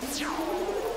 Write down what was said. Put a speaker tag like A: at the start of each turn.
A: you